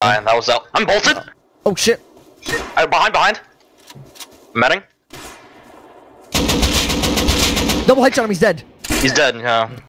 Uh, Alright, that was out. I'm bolted! Oh shit. Uh, behind, behind! Metting? Double headshot him, he's dead. He's dead, yeah.